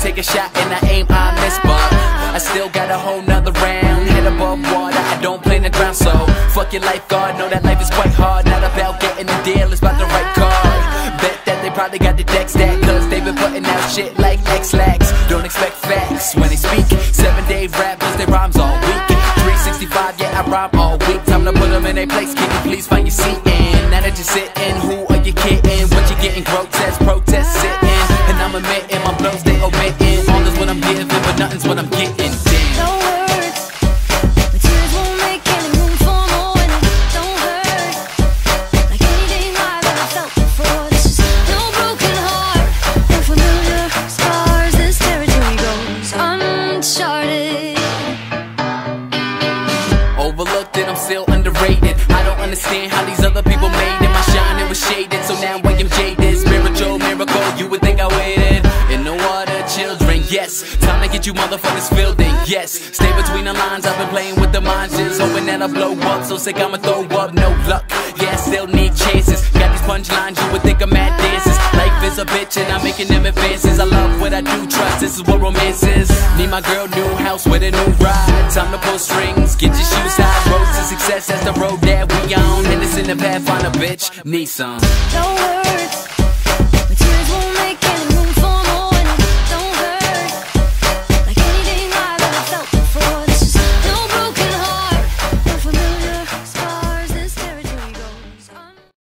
take a shot and I aim, I miss, but I still got a whole nother round. Head above water, I don't play in the ground, so fuck your lifeguard. Know that life is quite hard, not about getting a deal, it's about the right card. Bet that they probably got the deck stacked, cause they been putting out shit like Ex-Lax. Don't expect facts when they speak. Seven day rappers, they rhymes all week. 365, yeah, I rhyme all week. Time to put them in their place, can you please find your seat in? Now that you're sitting, who are you kidding? What you getting? Grotesque, sitting. Admitting my blows, they omitting. All is what I'm giving, but nothing's what I'm getting. Damn. No words, but tears won't make any room for more, and it don't hurt like anything I've ever felt before. This is no broken heart, no familiar scars. This territory goes uncharted. Overlooked and I'm still underrated. I don't understand how these other people made it. My shine it was shaded, so now Time to get you motherfuckers filled in, yes. Stay between the lines, I've been playing with the minds, just hoping that I blow up. So sick, I'ma throw up, no luck. Yeah, I still need chances. Got these punchlines, you would think I'm mad dances. Life is a bitch and I'm making them advances. I love what I do, trust, this is what romance is. Need my girl, new house with a new ride. Time to pull strings, get your shoes high. Road to success, that's the road that we on. And it's in the path, find a bitch, need some. No words,